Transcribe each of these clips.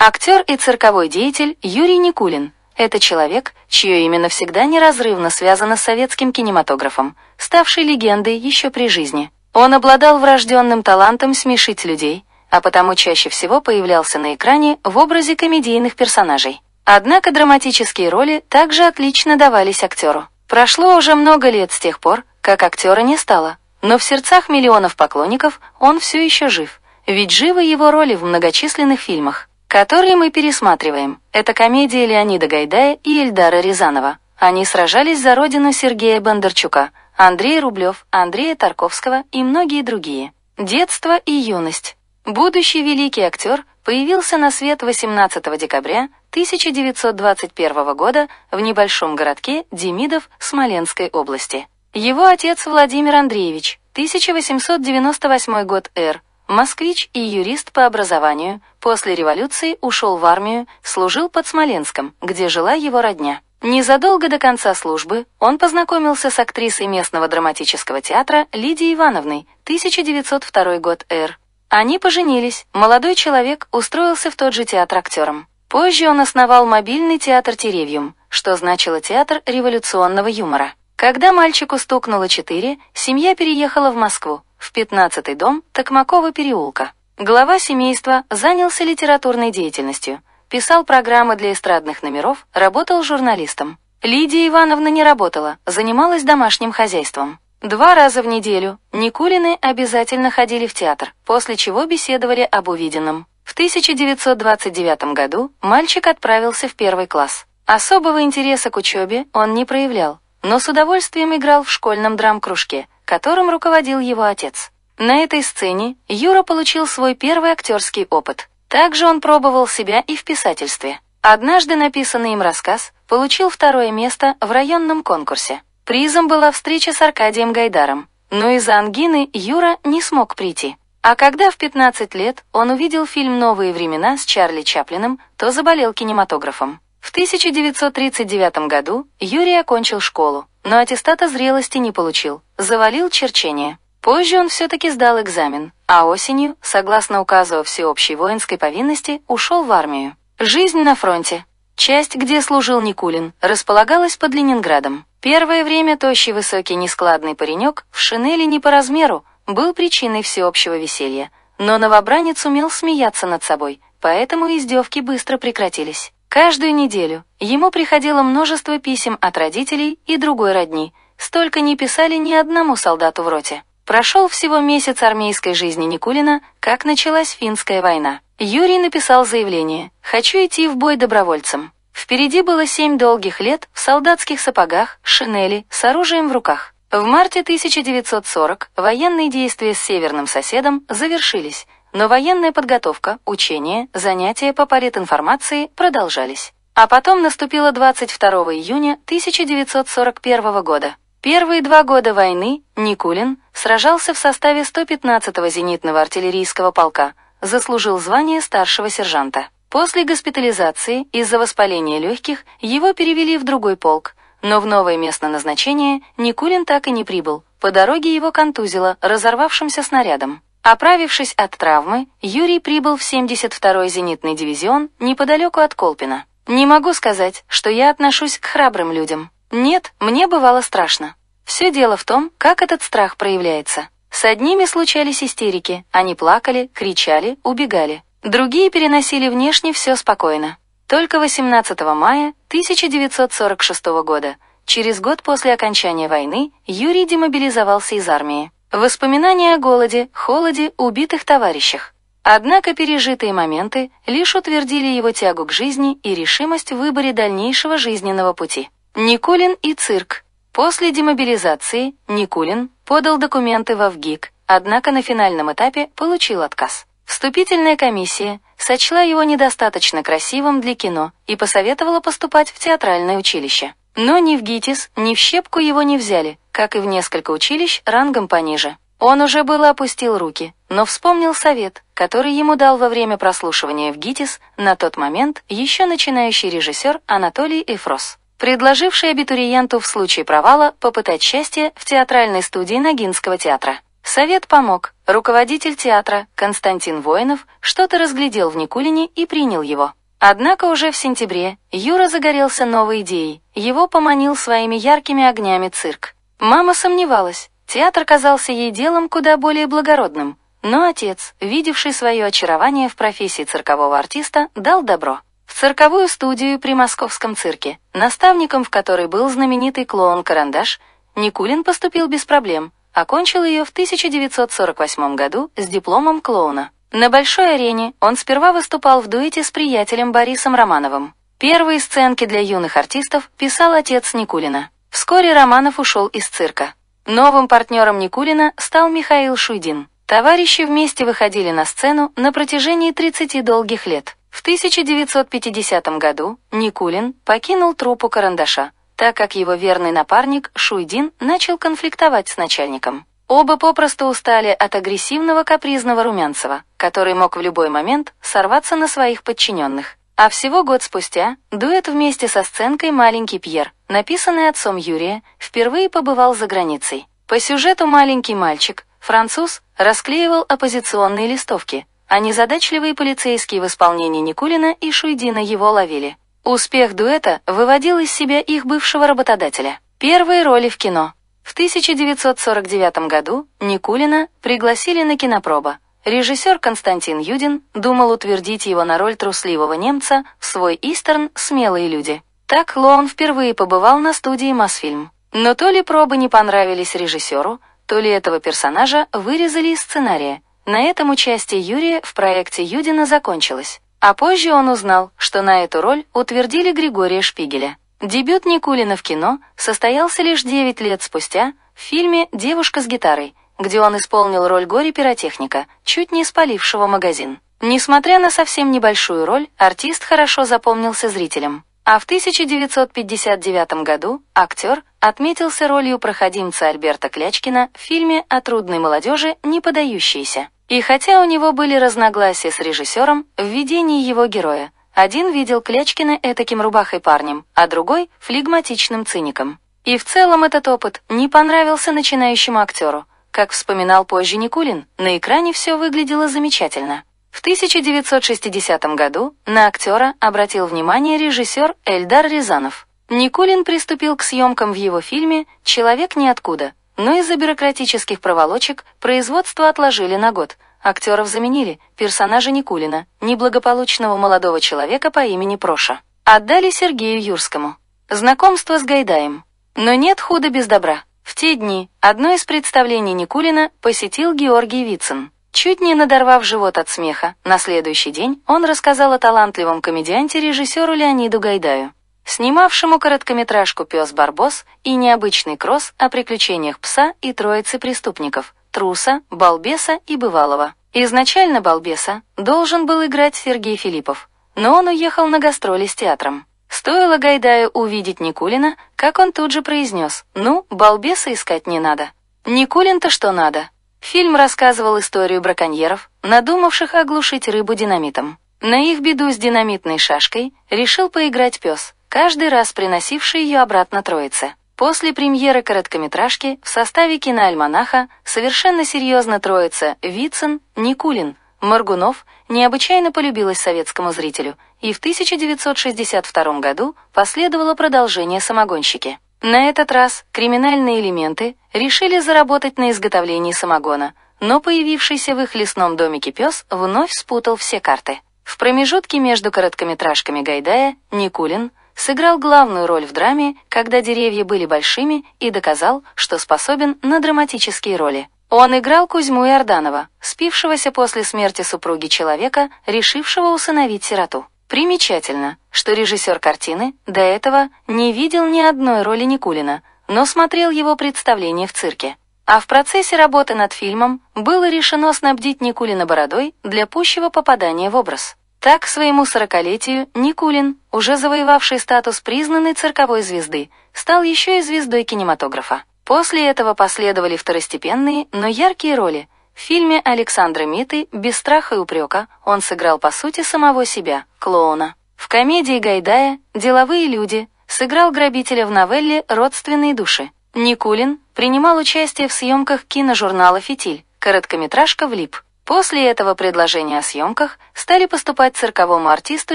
Актер и цирковой деятель Юрий Никулин – это человек, чье имя навсегда неразрывно связано с советским кинематографом, ставший легендой еще при жизни. Он обладал врожденным талантом смешить людей, а потому чаще всего появлялся на экране в образе комедийных персонажей. Однако драматические роли также отлично давались актеру. Прошло уже много лет с тех пор, как актера не стало, но в сердцах миллионов поклонников он все еще жив, ведь живы его роли в многочисленных фильмах, которые мы пересматриваем. Это комедия Леонида Гайдая и Эльдара Рязанова. Они сражались за родину Сергея Бондарчука, Андрея Рублев, Андрея Тарковского и многие другие. Детство и юность. Будущий великий актер появился на свет 18 декабря 1921 года в небольшом городке Демидов Смоленской области. Его отец Владимир Андреевич, 1898 год Р, москвич и юрист по образованию, после революции ушел в армию, служил под Смоленском, где жила его родня. Незадолго до конца службы он познакомился с актрисой местного драматического театра Лидией Ивановной, 1902 год Р. Они поженились, молодой человек устроился в тот же театр актером. Позже он основал мобильный театр «Теревиум», что значило театр революционного юмора. Когда мальчику стукнуло четыре, семья переехала в Москву, в пятнадцатый дом Токмакова переулка. Глава семейства занялся литературной деятельностью, писал программы для эстрадных номеров, работал журналистом. Лидия Ивановна не работала, занималась домашним хозяйством. Два раза в неделю Никулины обязательно ходили в театр, после чего беседовали об увиденном. В 1929 году мальчик отправился в первый класс. Особого интереса к учебе он не проявлял, но с удовольствием играл в школьном драм-кружке, которым руководил его отец. На этой сцене Юра получил свой первый актерский опыт. Также он пробовал себя и в писательстве. Однажды написанный им рассказ получил второе место в районном конкурсе. Призом была встреча с Аркадием Гайдаром, но из-за ангины Юра не смог прийти. А когда в 15 лет он увидел фильм «Новые времена» с Чарли Чаплиным, то заболел кинематографом. В 1939 году Юрий окончил школу, но аттестата зрелости не получил, завалил черчение. Позже он все-таки сдал экзамен, а осенью, согласно указу о всеобщей воинской повинности, ушел в армию. Жизнь на фронте. Часть, где служил Никулин, располагалась под Ленинградом. Первое время тощий высокий нескладный паренек в шинели не по размеру был причиной всеобщего веселья, но новобранец умел смеяться над собой, поэтому издевки быстро прекратились. Каждую неделю ему приходило множество писем от родителей и другой родни, столько не писали ни одному солдату в роте. Прошел всего месяц армейской жизни Никулина, как началась финская война. Юрий написал заявление «Хочу идти в бой добровольцем». Впереди было семь долгих лет в солдатских сапогах, шинели, с оружием в руках. В марте 1940 военные действия с северным соседом завершились, но военная подготовка, учения, занятия по политинформации продолжались. А потом наступило 22 июня 1941 года. Первые два года войны Никулин сражался в составе 115-го зенитного артиллерийского полка, заслужил звание старшего сержанта. После госпитализации из-за воспаления легких его перевели в другой полк, но в новое местное назначение Никулин так и не прибыл. По дороге его контузило разорвавшимся снарядом. Оправившись от травмы, Юрий прибыл в 72-й зенитный дивизион неподалеку от Колпина. Не могу сказать, что я отношусь к храбрым людям. Нет, мне бывало страшно. Все дело в том, как этот страх проявляется. С одними случались истерики, они плакали, кричали, убегали. Другие переносили внешне все спокойно. Только 18 мая 1946 года, через год после окончания войны, Юрий демобилизовался из армии. Воспоминания о голоде, холоде, убитых товарищах. Однако пережитые моменты лишь утвердили его тягу к жизни и решимость в выборе дальнейшего жизненного пути. Никулин и цирк. После демобилизации Никулин подал документы в ВГИК, однако на финальном этапе получил отказ. Вступительная комиссия сочла его недостаточно красивым для кино и посоветовала поступать в театральное училище. Но ни в ГИТИС, ни в Щепку его не взяли, как и в несколько училищ рангом пониже. Он уже было опустил руки, но вспомнил совет, который ему дал во время прослушивания в ГИТИС на тот момент еще начинающий режиссер Анатолий Эфрос, предложивший абитуриенту в случае провала попытать счастье в театральной студии Ногинского театра. Совет помог. Руководитель театра Константин Воинов что-то разглядел в Никулине и принял его. Однако уже в сентябре Юра загорелся новой идеей. Его поманил своими яркими огнями цирк. Мама сомневалась. Театр казался ей делом куда более благородным. Но отец, видевший свое очарование в профессии циркового артиста, дал добро. В цирковую студию при московском цирке, наставником в которой был знаменитый клоун Карандаш, Никулин поступил без проблем, окончил ее в 1948 году с дипломом клоуна. На большой арене он сперва выступал в дуэте с приятелем Борисом Романовым. Первые сценки для юных артистов писал отец Никулина. Вскоре Романов ушел из цирка. Новым партнером Никулина стал Михаил Шуйдин. Товарищи вместе выходили на сцену на протяжении 30 долгих лет. В 1950 году Никулин покинул труппу Карандаша, так как его верный напарник Шуйдин начал конфликтовать с начальником. Оба попросту устали от агрессивного капризного Румянцева, который мог в любой момент сорваться на своих подчиненных. А всего год спустя дуэт вместе со сценкой «Маленький Пьер», написанный отцом Юрия, впервые побывал за границей. По сюжету «Маленький мальчик» француз расклеивал оппозиционные листовки, а незадачливые полицейские в исполнении Никулина и Шуйдина его ловили. Успех дуэта выводил из себя их бывшего работодателя. Первые роли в кино. В 1949 году Никулина пригласили на кинопроба. Режиссер Константин Юдин думал утвердить его на роль трусливого немца в свой истерн «Смелые люди». Так Лоун впервые побывал на студии «Мосфильм». Но то ли пробы не понравились режиссеру, то ли этого персонажа вырезали из сценария. На этом участие Юрия в проекте Юдина закончилось. А позже он узнал, что на эту роль утвердили Григория Шпигеля. Дебют Никулина в кино состоялся лишь 9 лет спустя в фильме «Девушка с гитарой», где он исполнил роль горе-пиротехника, чуть не спалившего магазин. Несмотря на совсем небольшую роль, артист хорошо запомнился зрителям. А в 1959 году актер отметился ролью проходимца Альберта Клячкина в фильме о трудной молодежи «Не подающиеся». И хотя у него были разногласия с режиссером в видении его героя, один видел Клячкина этаким рубахой парнем, а другой — флегматичным циником. И в целом этот опыт не понравился начинающему актеру. Как вспоминал позже Никулин, на экране все выглядело замечательно. В 1960 году на актера обратил внимание режиссер Эльдар Рязанов. Никулин приступил к съемкам в его фильме «Человек ниоткуда», но из-за бюрократических проволочек производство отложили на год. Актеров заменили, персонажа Никулина, неблагополучного молодого человека по имени Проша. Отдали Сергею Юрскому. Знакомство с Гайдаем. Но нет худа без добра. В те дни одно из представлений Никулина посетил Георгий Вицин. Чуть не надорвав живот от смеха, на следующий день он рассказал о талантливом комедианте режиссеру Леониду Гайдаю снимавшему короткометражку «Пес Барбос» и необычный кросс о приключениях пса и троицы преступников – Труса, Балбеса и Бывалова. Изначально Балбеса должен был играть Сергей Филиппов, но он уехал на гастроли с театром. Стоило Гайдаю увидеть Никулина, как он тут же произнес «Ну, Балбеса искать не надо». Никулин-то что надо? Фильм рассказывал историю браконьеров, надумавших оглушить рыбу динамитом. На их беду с динамитной шашкой решил поиграть пес – каждый раз приносивший ее обратно троице. После премьеры короткометражки в составе киноальманаха совершенно серьезно троица Вицин, Никулин, Маргунов необычайно полюбилась советскому зрителю, и в 1962 году последовало продолжение «Самогонщики». На этот раз криминальные элементы решили заработать на изготовлении самогона, но появившийся в их лесном домике пес вновь спутал все карты. В промежутке между короткометражками Гайдая Никулин сыграл главную роль в драме, когда деревья были большими, и доказал, что способен на драматические роли. Он играл Кузьму Иорданова, спившегося после смерти супруги человека, решившего усыновить сироту. Примечательно, что режиссер картины до этого не видел ни одной роли Никулина, но смотрел его представление в цирке. А в процессе работы над фильмом было решено снабдить Никулина бородой для пущего попадания в образ. Так, к своему сорокалетию Никулин, уже завоевавший статус признанной цирковой звезды, стал еще и звездой кинематографа. После этого последовали второстепенные, но яркие роли. В фильме Александра Миты «Без страха и упрека» он сыграл по сути самого себя, клоуна. В комедии Гайдая «Деловые люди» сыграл грабителя в новелле «Родственные души». Никулин принимал участие в съемках киножурнала «Фитиль», короткометражка «Влип». После этого предложения о съемках стали поступать цирковому артисту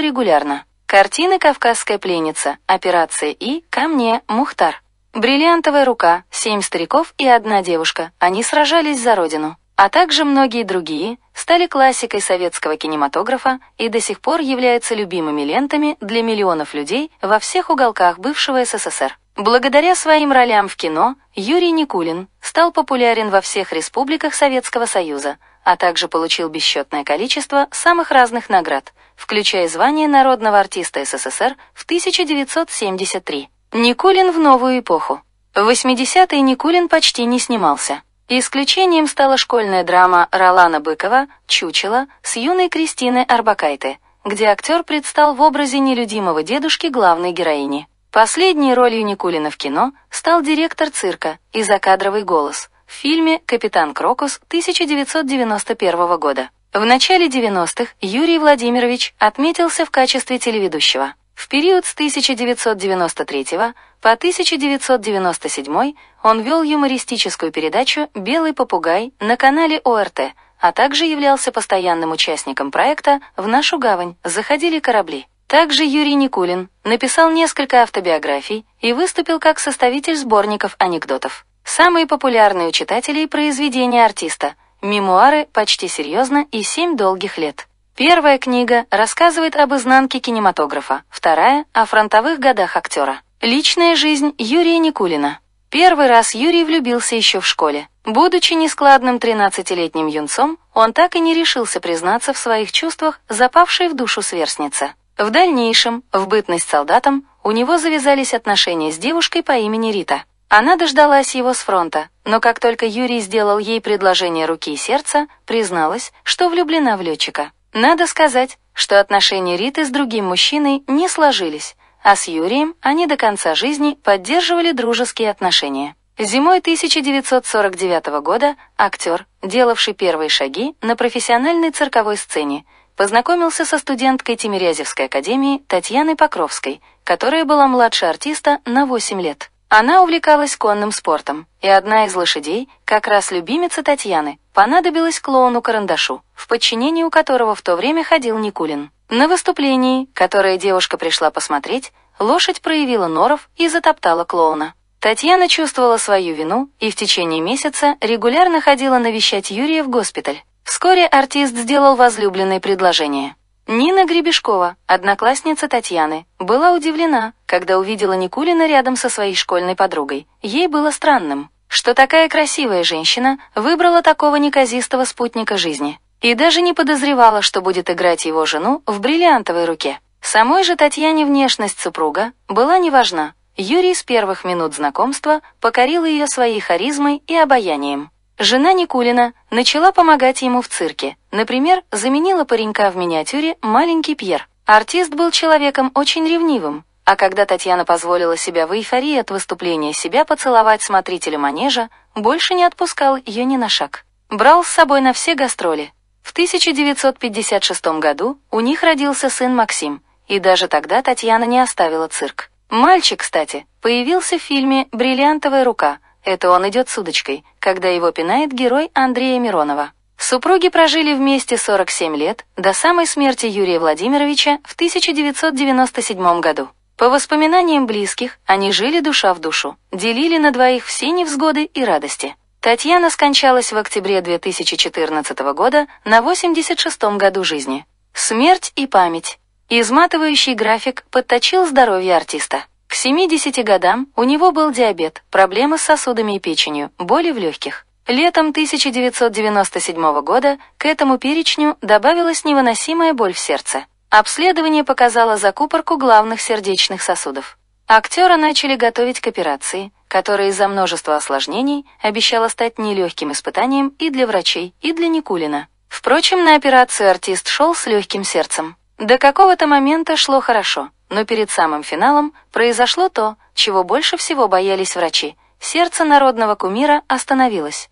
регулярно. Картины «Кавказская пленница», «Операция И», «Ко мне», «Мухтар». «Бриллиантовая рука», «Семь стариков и одна девушка». Они сражались за родину. А также многие другие стали классикой советского кинематографа и до сих пор являются любимыми лентами для миллионов людей во всех уголках бывшего СССР. Благодаря своим ролям в кино Юрий Никулин стал популярен во всех республиках Советского Союза, а также получил бесчетное количество самых разных наград, включая звание народного артиста СССР в 1973. Никулин в новую эпоху. В 80-е Никулин почти не снимался. Исключением стала школьная драма Ролана Быкова «Чучело» с юной Кристиной Арбакайте, где актер предстал в образе нелюдимого дедушки главной героини. Последней ролью Никулина в кино стал директор цирка и закадровый голос в фильме «Капитан Крокус» 1991 года. В начале 90-х Юрий Владимирович отметился в качестве телеведущего. В период с 1993 по 1997 он вел юмористическую передачу «Белый попугай» на канале ОРТ, а также являлся постоянным участником проекта «В нашу гавань заходили корабли». Также Юрий Никулин написал несколько автобиографий и выступил как составитель сборников анекдотов. Самые популярные у читателей произведения артиста – мемуары «Почти серьезно» и «Семь долгих лет». Первая книга рассказывает об изнанке кинематографа, вторая – о фронтовых годах актера. Личная жизнь Юрия Никулина. Первый раз Юрий влюбился еще в школе. Будучи нескладным 13-летним юнцом, он так и не решился признаться в своих чувствах, запавшей в душу сверстнице. В дальнейшем, в бытность солдатом, у него завязались отношения с девушкой по имени Рита. Она дождалась его с фронта, но как только Юрий сделал ей предложение руки и сердца, призналась, что влюблена в летчика. Надо сказать, что отношения Риты с другим мужчиной не сложились, а с Юрием они до конца жизни поддерживали дружеские отношения. Зимой 1949 года актер, делавший первые шаги на профессиональной цирковой сцене, познакомился со студенткой Тимирязевской академии Татьяной Покровской, которая была младше артиста на 8 лет. Она увлекалась конным спортом, и одна из лошадей, как раз любимица Татьяны, понадобилась клоуну-карандашу, в подчинении у которого в то время ходил Никулин. На выступлении, которое девушка пришла посмотреть, лошадь проявила норов и затоптала клоуна. Татьяна чувствовала свою вину и в течение месяца регулярно ходила навещать Юрия в госпиталь. Вскоре артист сделал возлюбленное предложение. Нина Гребешкова, одноклассница Татьяны, была удивлена, когда увидела Никулина рядом со своей школьной подругой. Ей было странным, что такая красивая женщина выбрала такого неказистого спутника жизни и даже не подозревала, что будет играть его жену в бриллиантовой руке. Самой же Татьяне внешность супруга была не важна. Юрий с первых минут знакомства покорил ее своей харизмой и обаянием. Жена Никулина начала помогать ему в цирке. Например, заменила паренька в миниатюре маленький Пьер. Артист был человеком очень ревнивым, а когда Татьяна позволила себя в эйфории от выступления себя поцеловать смотрителю манежа, больше не отпускал ее ни на шаг. Брал с собой на все гастроли. В 1956 году у них родился сын Максим, и даже тогда Татьяна не оставила цирк. Мальчик, кстати, появился в фильме «Бриллиантовая рука», это он идет с удочкой, когда его пинает герой Андрея Миронова. Супруги прожили вместе 47 лет, до самой смерти Юрия Владимировича в 1997 году. По воспоминаниям близких, они жили душа в душу, делили на двоих все невзгоды и радости. Татьяна скончалась в октябре 2014 года на 86-м году жизни. Смерть и память. Изматывающий график подточил здоровье артиста. К 70 годам у него был диабет, проблемы с сосудами и печенью, боли в легких. Летом 1997 года к этому перечню добавилась невыносимая боль в сердце. Обследование показало закупорку главных сердечных сосудов. Актера начали готовить к операции, которая из-за множества осложнений обещала стать нелегким испытанием и для врачей, и для Никулина. Впрочем, на операцию артист шел с легким сердцем. До какого-то момента шло хорошо, но перед самым финалом произошло то, чего больше всего боялись врачи. Сердце народного кумира остановилось.